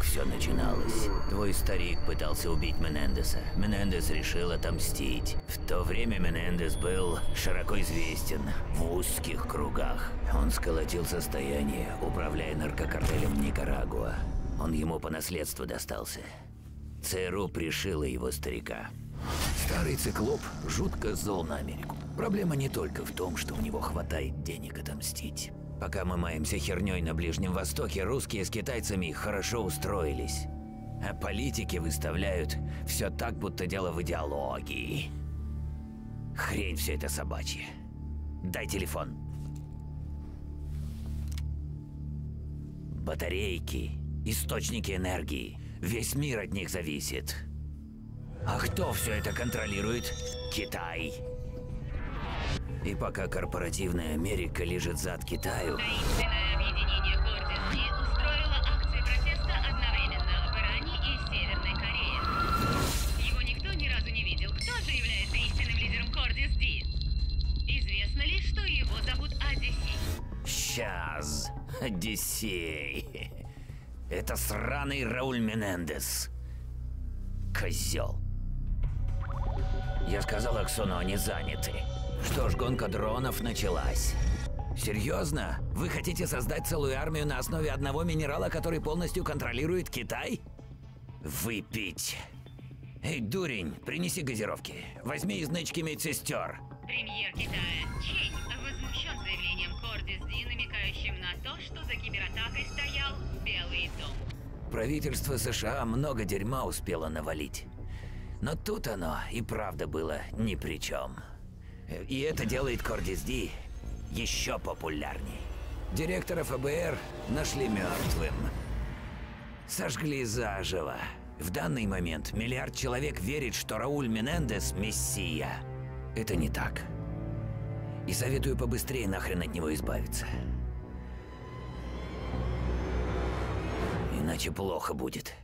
как все начиналось. Твой старик пытался убить Менендеса. Менендес решил отомстить. В то время Менендес был широко известен в узких кругах. Он сколотил состояние, управляя наркокартелем Никарагуа. Он ему по наследству достался. ЦРУ пришила его старика. Старый циклоп жутко зол на Америку. Проблема не только в том, что у него хватает денег отомстить. Пока мы маемся херней на Ближнем Востоке, русские с китайцами хорошо устроились. А политики выставляют все так, будто дело в идеологии. Хрень все это собачья. Дай телефон. Батарейки, источники энергии. Весь мир от них зависит. А кто все это контролирует? Китай. И пока корпоративная Америка лежит зад Китаю... Таинственное объединение Гордиски устроило акции протеста одновременно в Иране и Северной Корее. Его никто ни разу не видел. Кто же является истинным лидером Кордис Ди? Известно ли, что его зовут Одиссей? Сейчас, Одиссей. Это сраный Рауль Менендес. Козел. Я сказал Аксону, они заняты. Что ж, гонка дронов началась. Серьезно? Вы хотите создать целую армию на основе одного минерала, который полностью контролирует Китай? Выпить. Эй, дурень, принеси газировки. Возьми из нычки медсестер. Премьер Китая Чень возмущен заявлением Кордис Ди, намекающим на то, что за кибератакой стоял Белый дом. Правительство США много дерьма успело навалить. Но тут оно и правда было ни при чем. И это делает Кордис Ди еще популярней. Директора ФБР нашли мертвым. Сожгли заживо. В данный момент миллиард человек верит, что Рауль Менендес – мессия. Это не так. И советую побыстрее нахрен от него избавиться. Иначе плохо будет.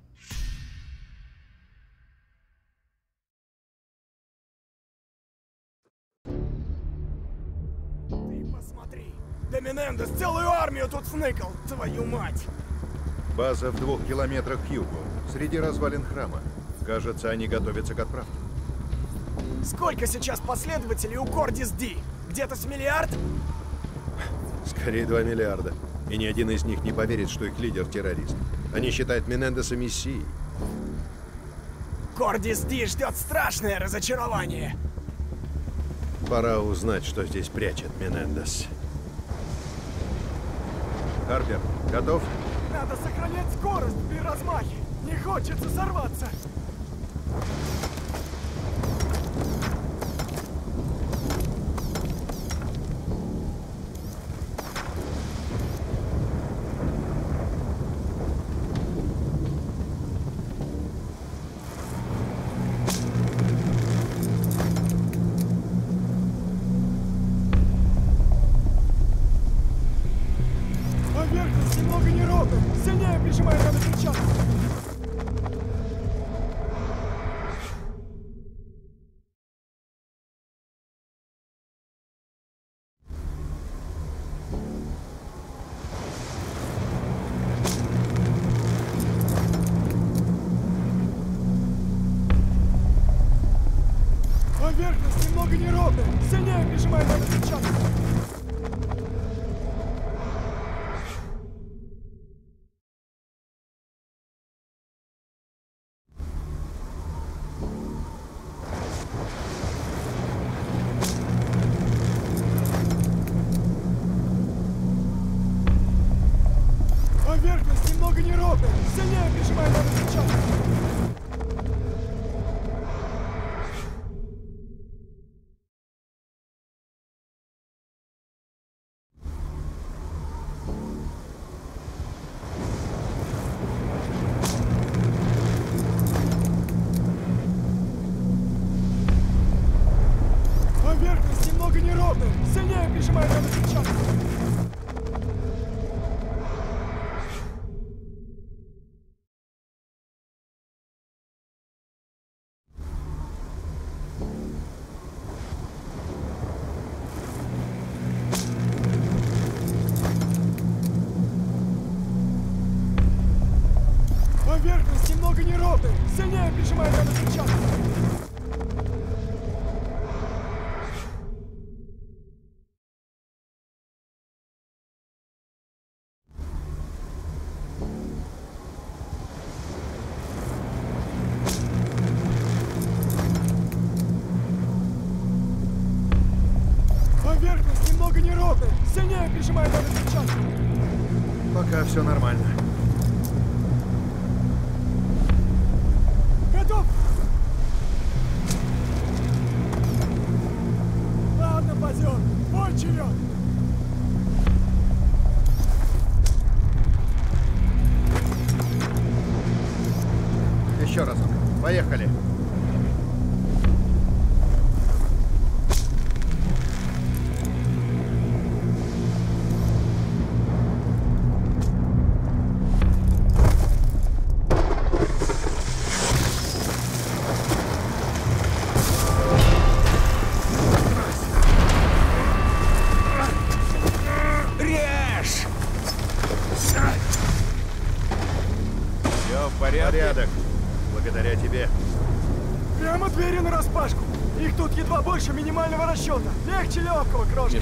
Да Менендес целую армию тут сныкал, твою мать. База в двух километрах к югу, среди развалин храма. Кажется, они готовятся к отправке. Сколько сейчас последователей у Кордис Ди? Где-то с миллиард? Скорее 2 миллиарда. И ни один из них не поверит, что их лидер террорист. Они считают Менендеса мессией. Кордис Ди ждет страшное разочарование. Пора узнать, что здесь прячет Менендес. Харпер, готов? Надо сохранять скорость при размахе. Не хочется сорваться. Сильнее прижимай надо кричать. Поверхность немного неровная. Сильнее прижимай надо сейчас.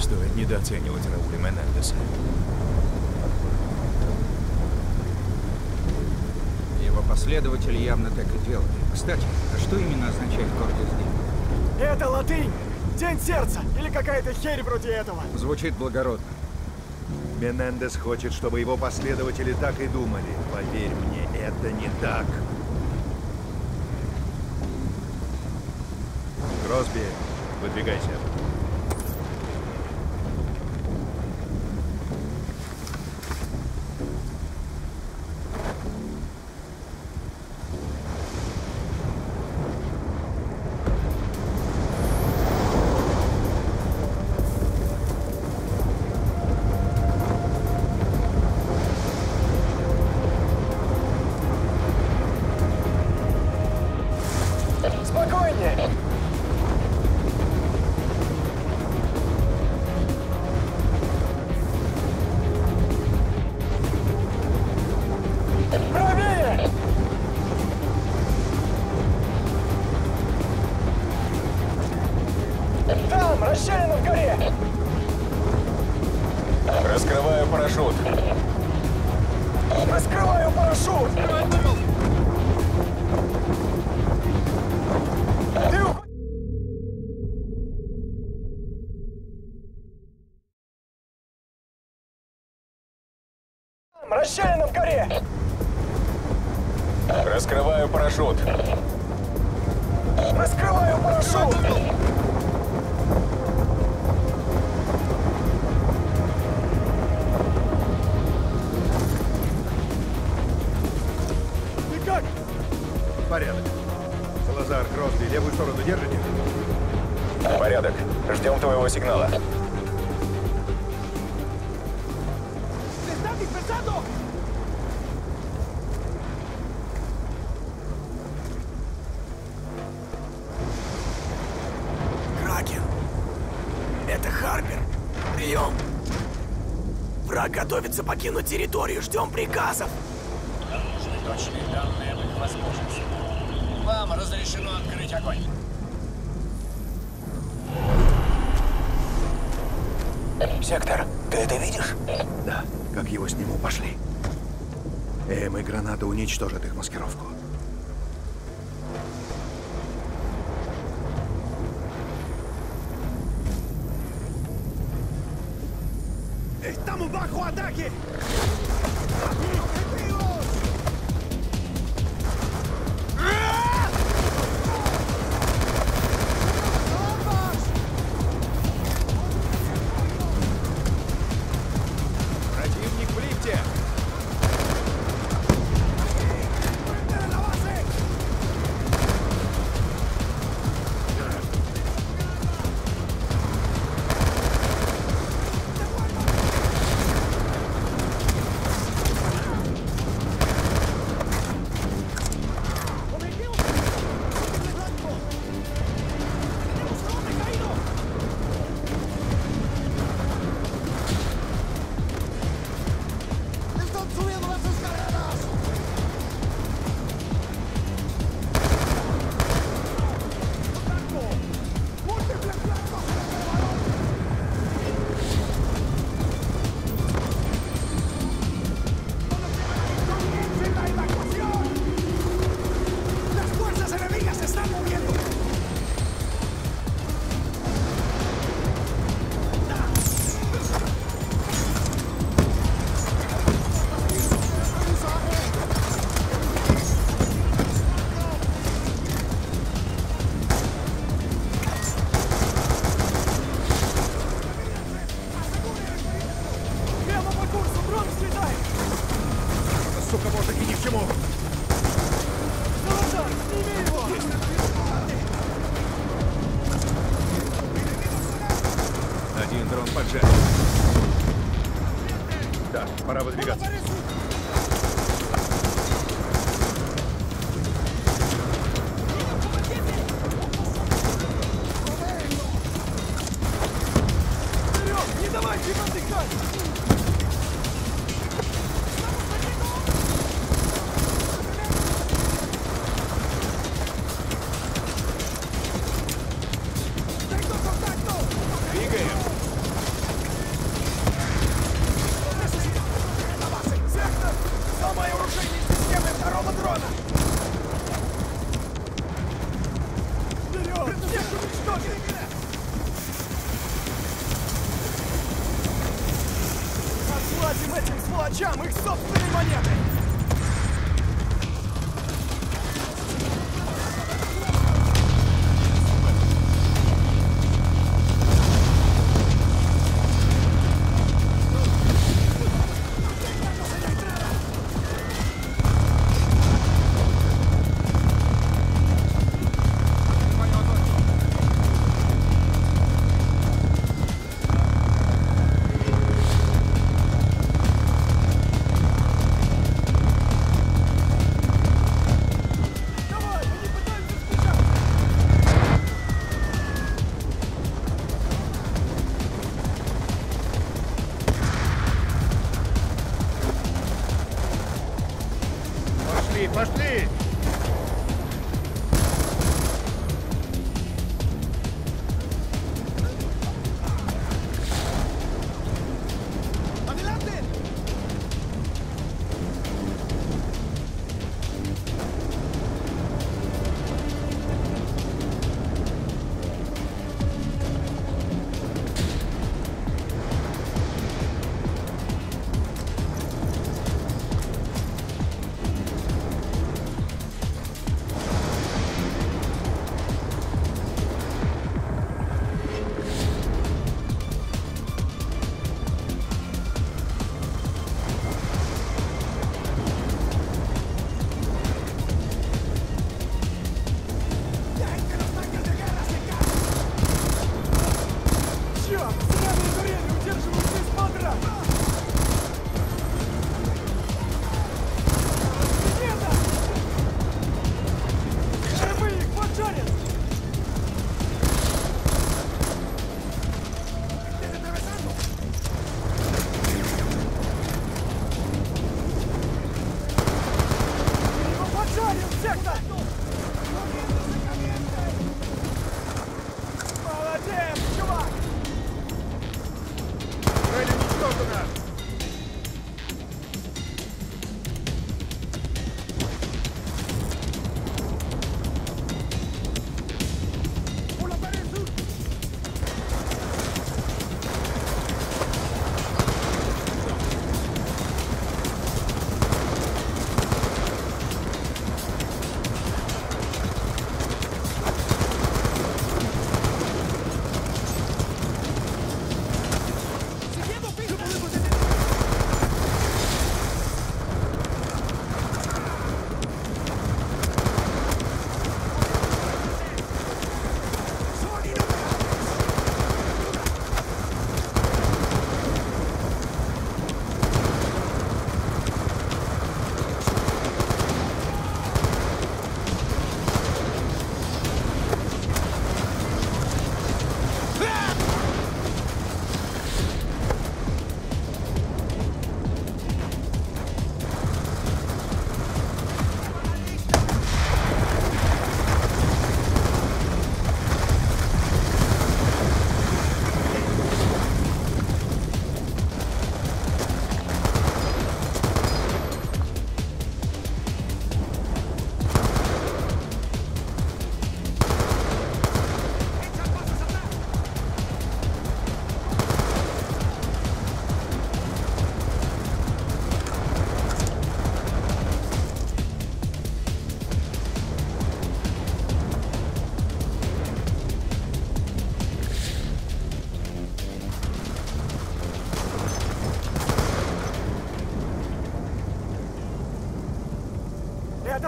Стоит недооценивать Рауля Менендеса. Его последователи явно так и делали. Кстати, а что именно означает Кордис Ди? Это латынь. День сердца. Или какая-то херь вроде этого. Звучит благородно. Менендес хочет, чтобы его последователи так и думали. Поверь мне, это не так. Кросби, выдвигайся. Расщелина в горе! Раскрываю парашют. Раскрываю парашют! Ты как? Порядок. Салазар, Кросби, левую сторону держите? Порядок. Ждем твоего сигнала. Готовится покинуть территорию. Ждем приказов. Нужны точные данные об их возможности. Вам разрешено открыть огонь. Сектор, ты это видишь? Да. Как его сниму, пошли. Эм и граната уничтожат их маскировку. чему. Один дрон поджарил. Да, пора выдвигаться. Сволочам их собственной монетой!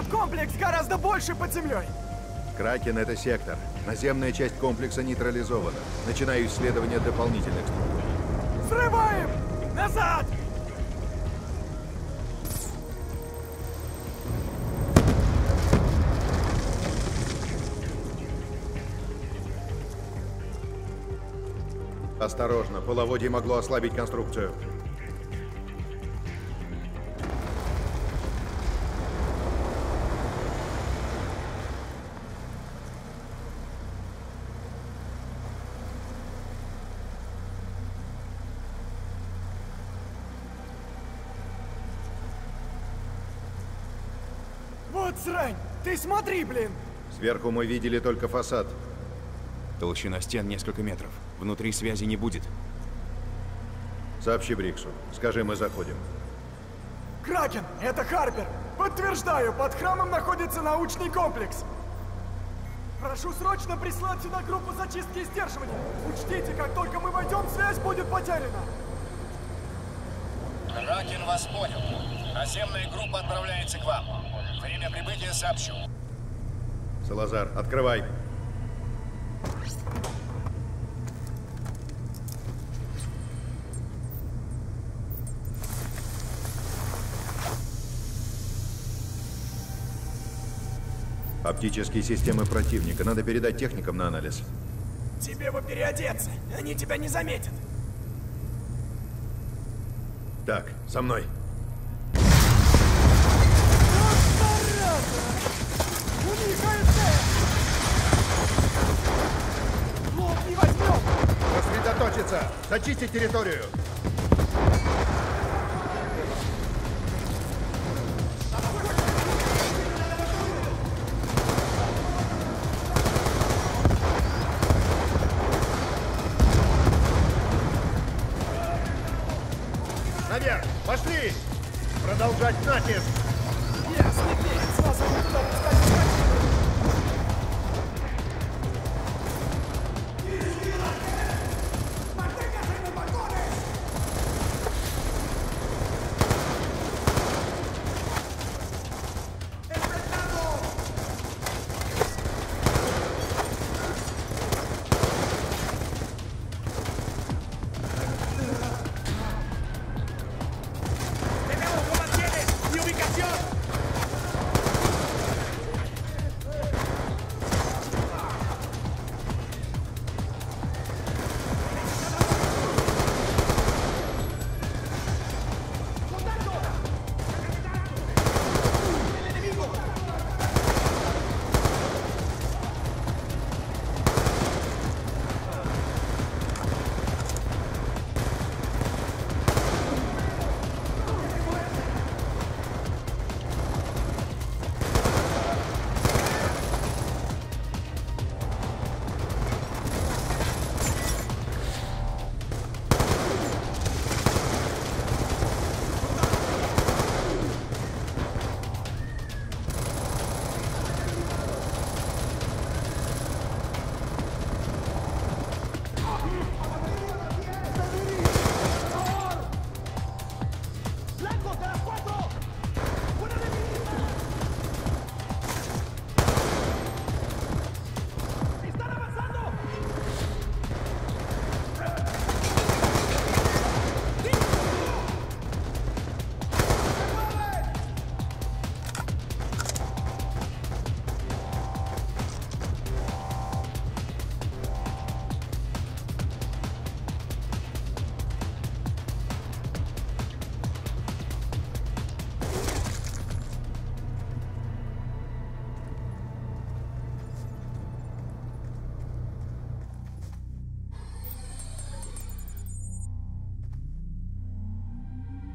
Комплекс гораздо больше под землей! Кракен — это сектор. Наземная часть комплекса нейтрализована. Начинаю исследование дополнительных структур. Взрываем! Назад! Осторожно, половодье могло ослабить конструкцию. Вот срань! Ты смотри, блин! Сверху мы видели только фасад. Толщина стен несколько метров. Внутри связи не будет. Сообщи Бриксу. Скажи, мы заходим. Кракен, это Харпер! Подтверждаю, под храмом находится научный комплекс. Прошу срочно прислать сюда группу зачистки и сдерживания. Учтите, как только мы войдем, связь будет потеряна. Кракен вас понял. Наземная группа отправляется к вам. Время прибытия сообщу. Салазар, открывай. Оптические системы противника. Надо передать техникам на анализ. Тебе бы переодеться, они тебя не заметят. Так, со мной. Сосредоточиться! Зачистить территорию! Наверх! Пошли! Продолжать натиск!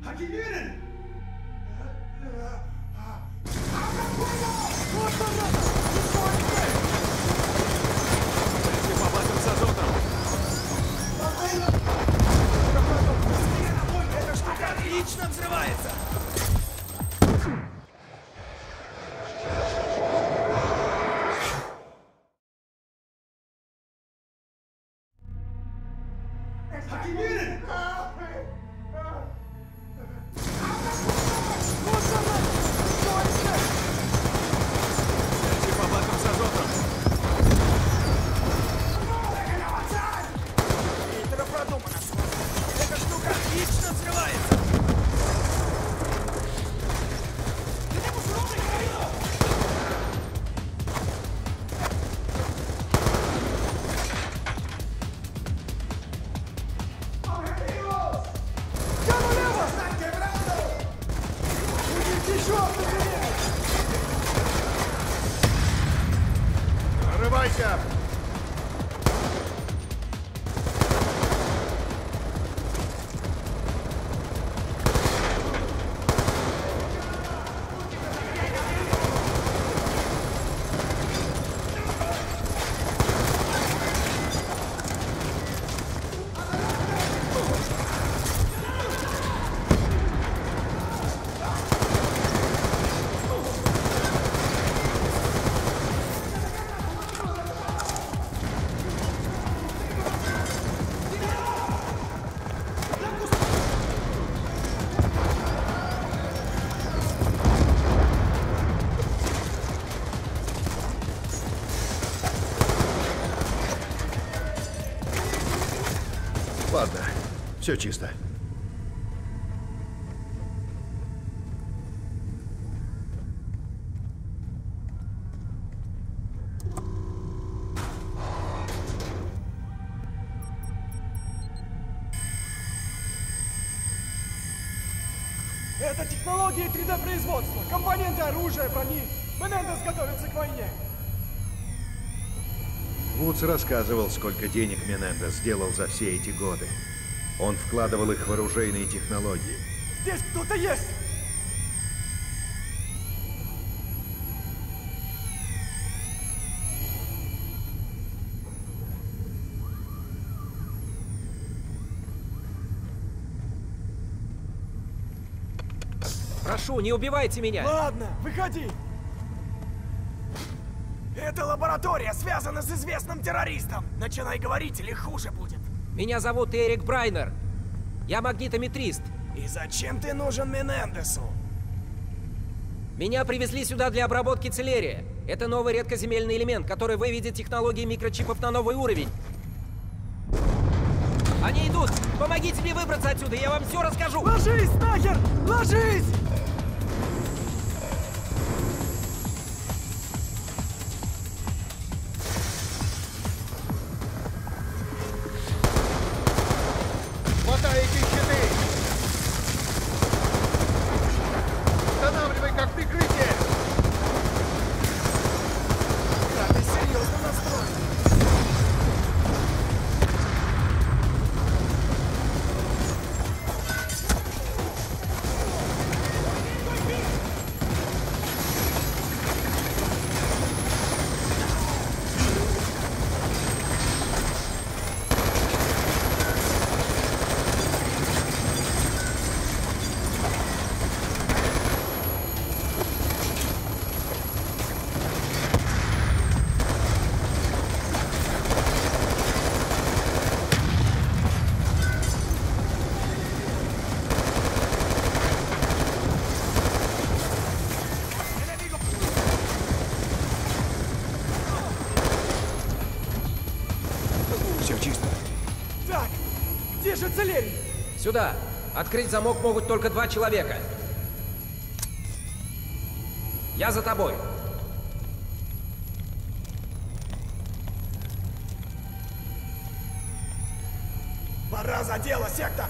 Hak ediyorum. Все чисто. Это технологии 3D-производства, компоненты оружия, брони. Менендес готовится к войне. Вудс рассказывал, сколько денег Менендес сделал за все эти годы. Он вкладывал их в оружейные технологии. Здесь кто-то есть! Прошу, не убивайте меня! Ладно, выходи! Эта лаборатория связана с известным террористом. Начинай говорить, или хуже будет. Меня зовут Эрик Брайнер. Я магнитометрист. И зачем ты нужен Менендесу? Меня привезли сюда для обработки целерия. Это новый редкоземельный элемент, который выведет технологии микрочипов на новый уровень. Они идут! Помогите мне выбраться отсюда, я вам все расскажу! Ложись, нахер! Ложись! Сюда! Открыть замок могут только два человека. Я за тобой. Пора за дело, сектор!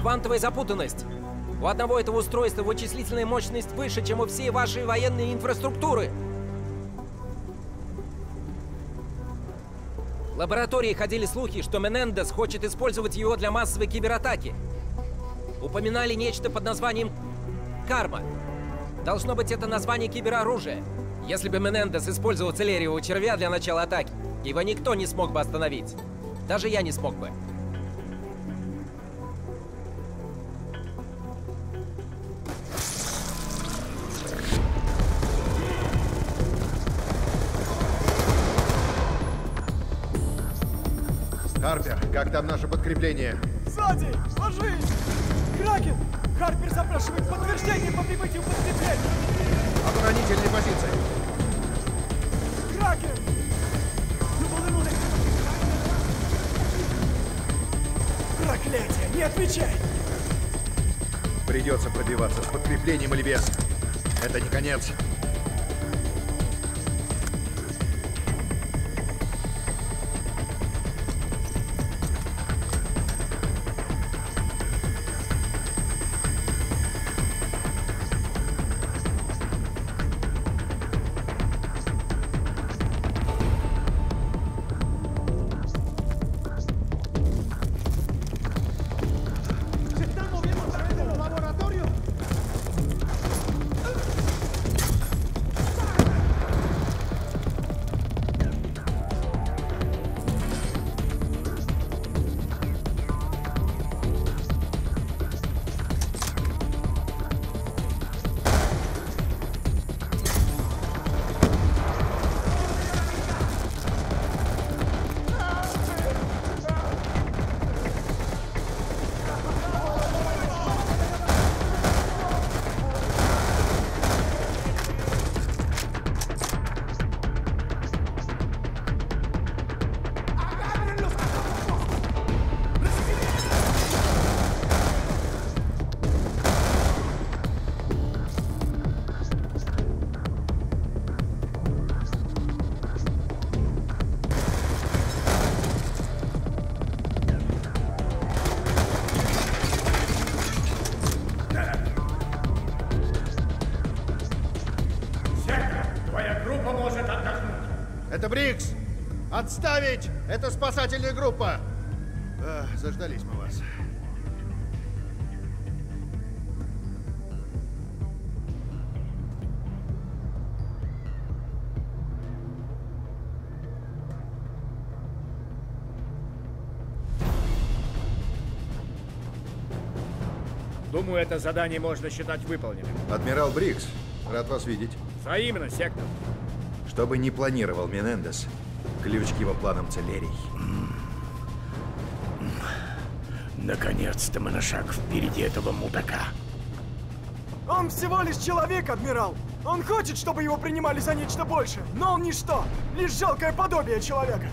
Квантовая запутанность. У одного этого устройства вычислительная мощность выше, чем у всей вашей военной инфраструктуры. В лаборатории ходили слухи, что Менендес хочет использовать его для массовой кибератаки. Упоминали нечто под названием «Карма». Должно быть, это название кибероружия. Если бы Менендес использовал целериевого червя для начала атаки, его никто не смог бы остановить. Даже я не смог бы. Как там наше подкрепление? Сзади! Ложись! Кракен! Харпер запрашивает подтверждение по прибытию подкрепления! Оборонительные позиции. Кракен! Проклятие! Не отвечай! Придется пробиваться с подкреплением или без. Это не конец. Отставить! Это спасательная группа! А, заждались мы вас. Думаю, это задание можно считать выполненным. Адмирал Брикс, рад вас видеть. Взаимно, сектор. Что бы ни планировал Менендес, ключ к его планам целерий. Наконец-то мы на шаг впереди этого мудака. Он всего лишь человек, адмирал! Он хочет, чтобы его принимали за нечто большее, но он ничто, лишь жалкое подобие человека.